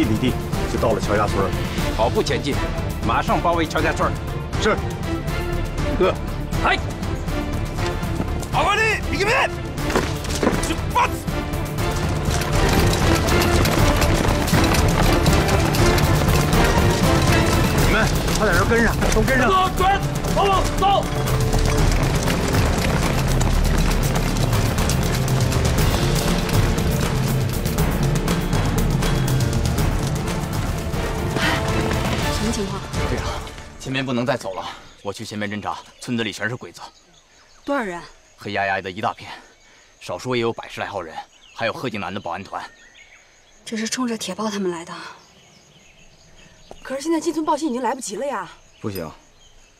一里地就到了乔家村，跑步前进，马上包围乔家村。是。哥，来。阿瓦里，一个面，出发。你们快点，跟上，都跟上。左转，往走。情况？队长，前面不能再走了，我去前面侦查，村子里全是鬼子。多少人？黑压压的一大片，少说也有百十来号人，还有贺静南的保安团。这是冲着铁豹他们来的。可是现在进村报信已经来不及了呀！不行，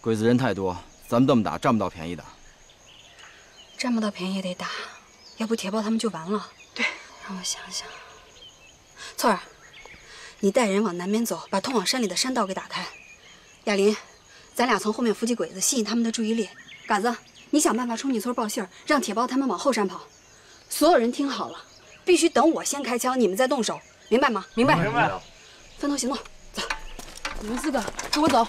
鬼子人太多，咱们这么打占不到便宜的。占不到便宜也得打，要不铁豹他们就完了。对，让我想想。翠儿，你带人往南边走，把通往山里的山道给打开。亚林，咱俩从后面伏击鬼子，吸引他们的注意力。杆子，你想办法冲进村报信儿，让铁豹他们往后山跑。所有人听好了，必须等我先开枪，你们再动手，明白吗？明白。明白了。分头行动，走。你们四个跟我走。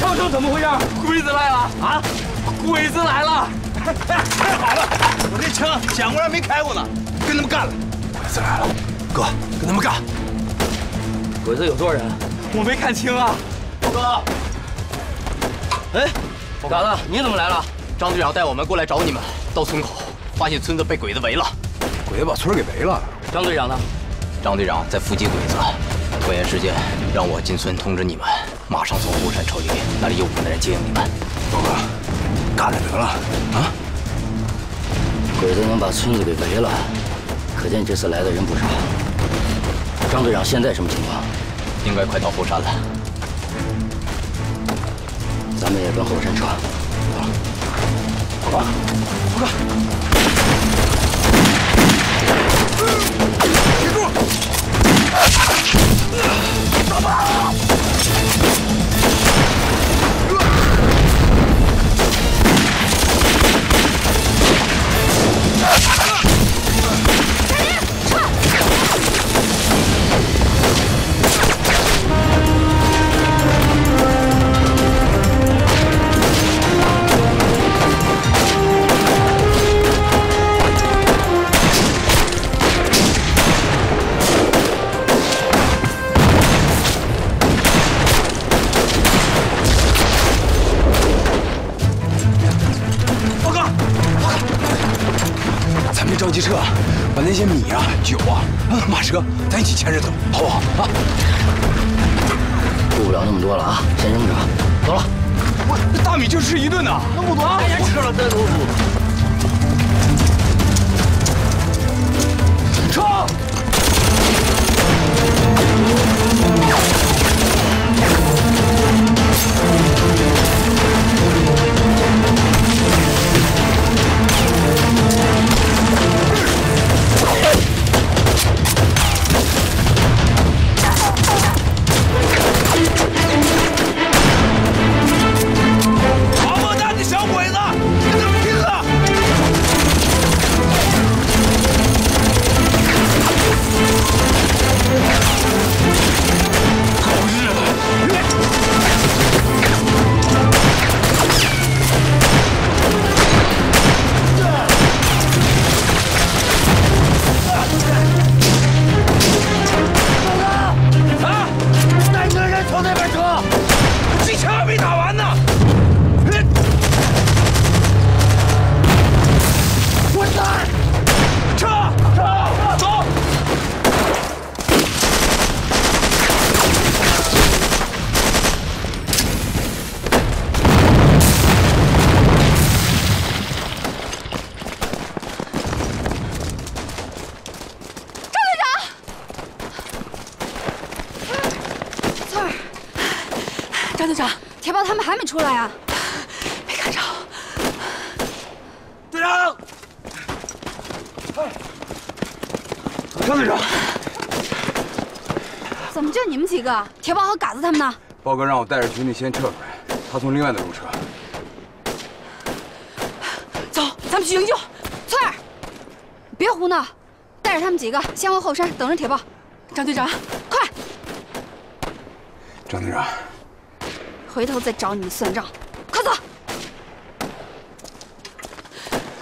枪声怎么？回事？鬼子来了啊！鬼子来了！太好了，我这枪捡过来没开过呢，跟他们干了！鬼子来了，哥，跟他们干！鬼子有多少人？我没看清啊！哥。哎，嘎子，你怎么？来了？张队长带我们过来找你们，到村口发现村子被鬼子围了。鬼子把村给围了。张队长呢？张队长在伏击鬼子，拖延时间，让我进村通知你们，马上从后山撤离，那里有我们的人接应你们。报告，干了得了啊！鬼子能把村子给围了，可见这次来的人不少。张队长现在什么情况？应该快到后山了。咱们也跟后山撤。报告，报告。那些米啊、酒啊、马车，咱一起牵着走，好不好啊？顾不了那么多了啊，先扔着，走了。我大米就吃一顿呢，那么多，啊，别吃了这豆腐。撤！出来啊？没看着。队长，哎张队长，怎么就你们几个？铁豹和嘎子他们呢？豹哥让我带着兄弟先撤出来，他从另外的路撤。走，咱们去营救。翠儿，别胡闹，带着他们几个先回后山等着铁豹。张队长，快，张队长，回头再找你们算账。快走！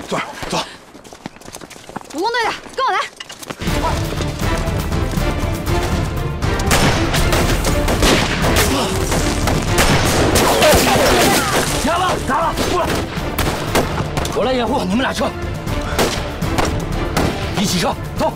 坐，走。武工队的，跟我来。下了，打了，过来，我来掩护，你们俩撤，一起撤，走。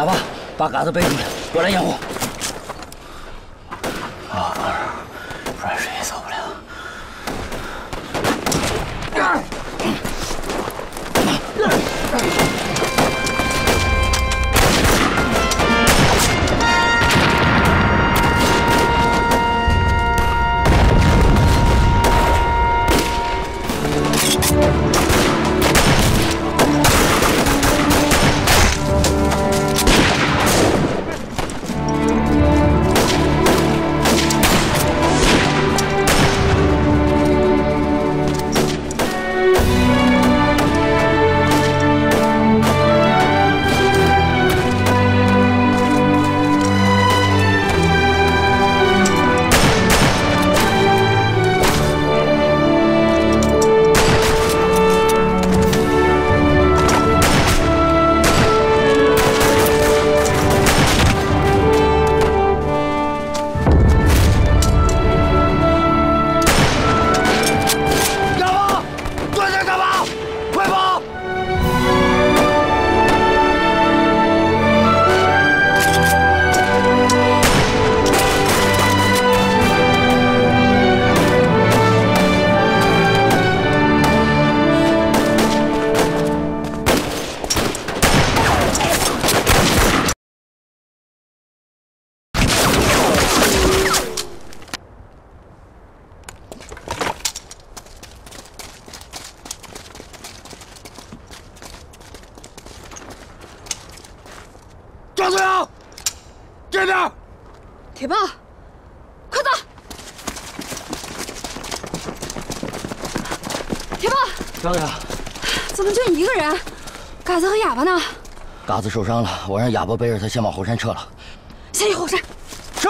哑巴，把嘎子背出去，我来掩护。张队长，这边。铁豹，快走！铁豹，张队长，怎么就你一个人？嘎子和哑巴呢？嘎子受伤了，我让哑巴背着他先往后山撤了。先去后山。是。